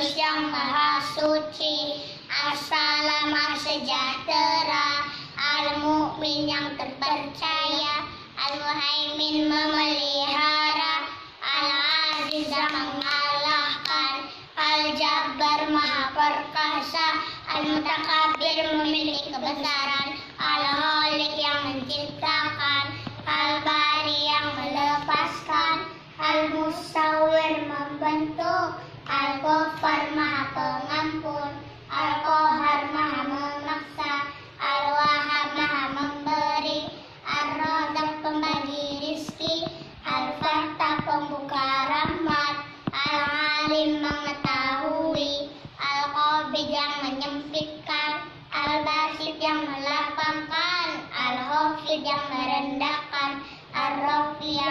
Kudus yang Maha Suci, Assalam sejahtera, Al-Mu'min yang terpercaya, Al-Muhaimin memelihara, Al-Aziz yang mengalahkan, Al-Jabbar Maha Perkasa, Al-Mutakabir memiliki kebesaran, Al-Holik yang mencipta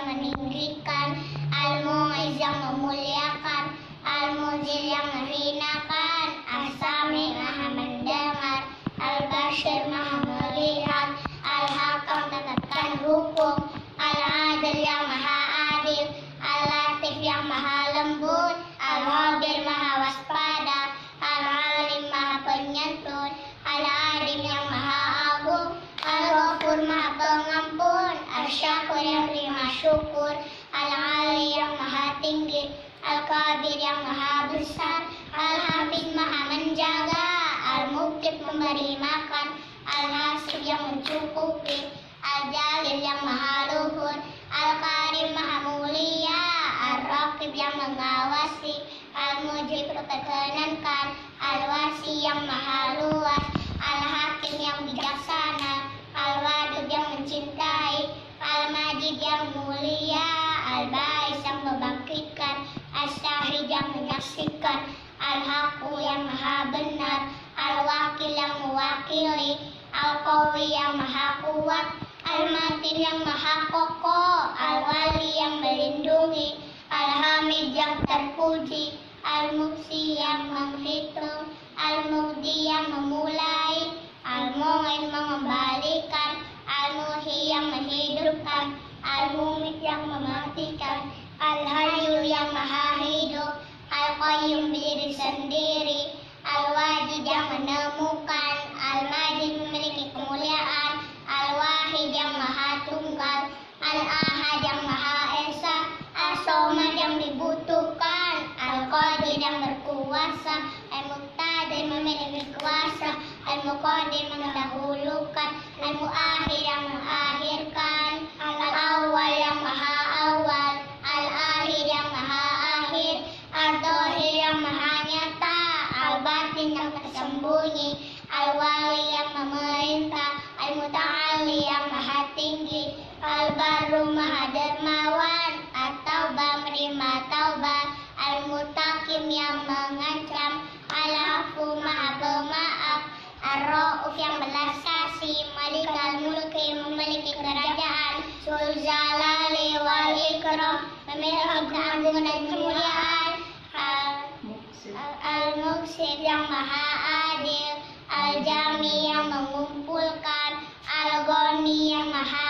yang meninggikan Al-Mu'iz yang memuliakan Al-Muzil yang menghinakan Al-Sami maha mendengar Al-Bashir maha melihat Al-Hakam menetapkan hukum Al-Adil yang maha adil Al-Latif yang maha lembut Al-Hadir maha waspada Al-Alim maha penyantun Al-Alim yang maha agung Al-Ghafur maha pengampun Al-Syakur yang terima syukur Al-Ali yang maha tinggi Al-Kabir yang maha besar Al-Hamid maha menjaga Al-Mukib memberi makan Al-Hasib yang mencukupi Al-Jalil yang maha luhur Al-Karim maha mulia Al-Raqib yang mengawasi Al-Mujib perkenankan Al-Wasi yang maha luas Al-Bais yang membangkitkan Al-Syahid yang menyaksikan. Al-Haqqu yang maha benar Al-Wakil yang mewakili Al-Qawi yang maha kuat Al-Matin yang maha kokoh Al-Wali yang melindungi Al-Hamid yang terpuji Al-Muksi yang menghitung Al-Mugdi yang memulai Al-Mu'in mengembalikan Al-Muhi yang menghidupkan Al-Mumit yang mematikan Al-Hayyu yang maha hidup Al-Qayyum diri sendiri Al-Wajid yang menemukan Al-Majid memiliki kemuliaan Al-Wahid yang maha tunggal Al-Ahad yang maha esa As-Somad yang dibutuhkan Al-Qadir yang berkuasa Al-Muqtadir memiliki kuasa Al-Muqadir mendahulukan Al-Mu'akhir maha dermawan At-Taubah menerima taubah Al-Mutakim yang mengancam Al-Afu maha pemaaf Ar-Ra'uf yang belas kasih Malik al-Mulki memiliki kerajaan. Sulzalali wal ikram Memiliki keagungan dan kemuliaan. Al-Muqsid yang maha adil. Al-Jami yang mengumpulkan. Al-Ghani yang maha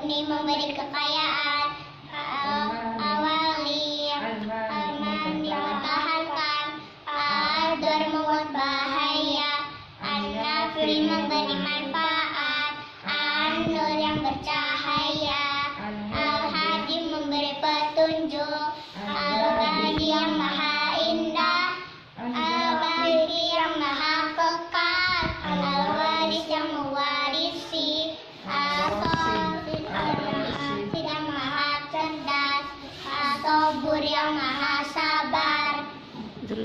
tunay mong may kakayahan.